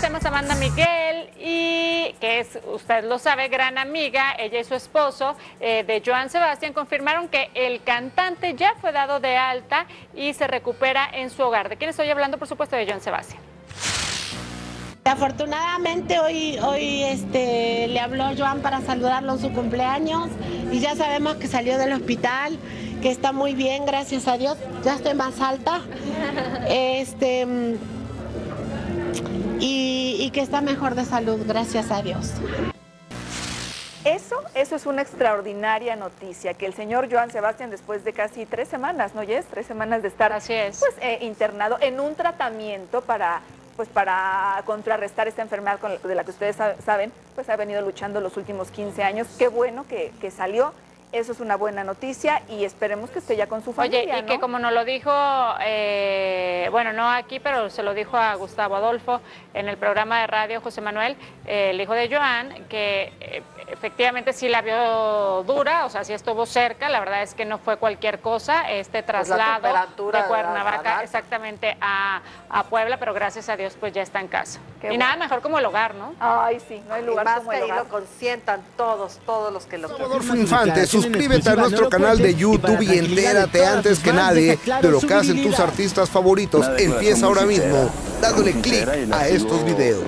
temas Amanda Miguel y que es, usted lo sabe, gran amiga, ella y su esposo eh, de Joan Sebastián confirmaron que el cantante ya fue dado de alta y se recupera en su hogar. ¿De quién estoy hablando? Por supuesto, de Joan Sebastián. Afortunadamente hoy, hoy este, le habló Joan para saludarlo en su cumpleaños y ya sabemos que salió del hospital, que está muy bien, gracias a Dios. Ya estoy más alta. Este, y, y que está mejor de salud, gracias a Dios. Eso, eso es una extraordinaria noticia, que el señor Joan Sebastián, después de casi tres semanas, ¿no, Jess? Tres semanas de estar Así es. Pues, eh, internado en un tratamiento para, pues, para contrarrestar esta enfermedad con de la que ustedes sa- saben, pues ha venido luchando los últimos 15 años. Qué bueno que, que salió. Eso es una buena noticia y esperemos que esté ya con su familia, Oye, y ¿no? que como nos lo dijo, eh, bueno, no aquí, pero se lo dijo a Gustavo Adolfo en el programa de radio José Manuel, eh, el hijo de Joan, que eh, efectivamente sí la vio dura, o sea, sí estuvo cerca, la verdad es que no fue cualquier cosa, este la traslado de Cuernavaca exactamente a, a Puebla, pero gracias a Dios pues ya está en casa. Qué y bueno. nada mejor como el hogar, ¿no? Ay, sí, no hay Y lugar más como que el ahí hogar. lo consientan todos, todos los que lo Adolfo Infante, suscríbete a nuestro canal de YouTube y entérate antes que nadie de lo que hacen tus artistas favoritos. Empieza ahora mismo dándole clic a estos videos.